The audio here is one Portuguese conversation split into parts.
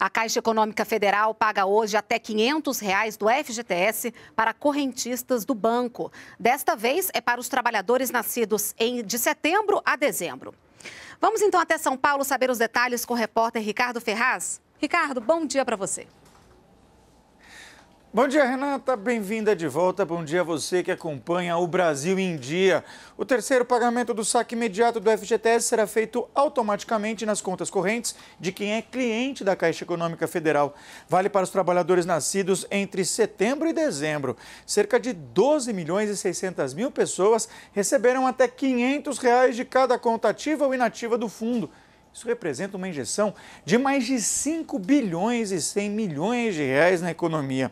A Caixa Econômica Federal paga hoje até 500 reais do FGTS para correntistas do banco. Desta vez é para os trabalhadores nascidos em, de setembro a dezembro. Vamos então até São Paulo saber os detalhes com o repórter Ricardo Ferraz. Ricardo, bom dia para você. Bom dia, Renata. Bem-vinda de volta. Bom dia a você que acompanha o Brasil em Dia. O terceiro pagamento do saque imediato do FGTS será feito automaticamente nas contas correntes de quem é cliente da Caixa Econômica Federal. Vale para os trabalhadores nascidos entre setembro e dezembro. Cerca de 12 milhões e 600 mil pessoas receberam até 500 reais de cada conta ativa ou inativa do fundo. Isso representa uma injeção de mais de 5 bilhões e 100 milhões de reais na economia.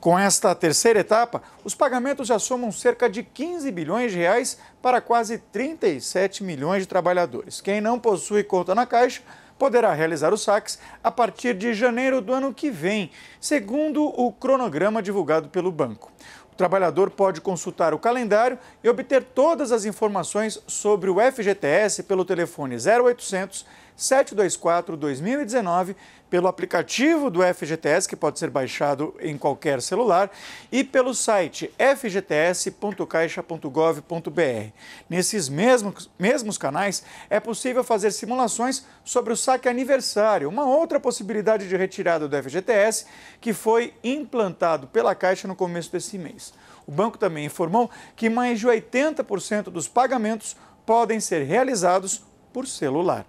Com esta terceira etapa, os pagamentos já somam cerca de 15 bilhões de reais para quase 37 milhões de trabalhadores. Quem não possui conta na Caixa poderá realizar os saques a partir de janeiro do ano que vem, segundo o cronograma divulgado pelo banco. O trabalhador pode consultar o calendário e obter todas as informações sobre o FGTS pelo telefone 0800 724 2019 pelo aplicativo do FGTS, que pode ser baixado em qualquer celular, e pelo site fgts.caixa.gov.br. Nesses mesmos, mesmos canais, é possível fazer simulações sobre o saque aniversário, uma outra possibilidade de retirada do FGTS que foi implantado pela Caixa no começo desse mês. O banco também informou que mais de 80% dos pagamentos podem ser realizados por celular.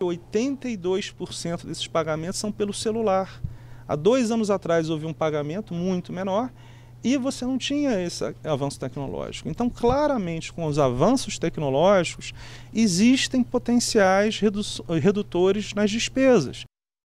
82% desses pagamentos são pelo celular. Há dois anos atrás houve um pagamento muito menor e você não tinha esse avanço tecnológico. Então, claramente, com os avanços tecnológicos, existem potenciais redutores nas despesas.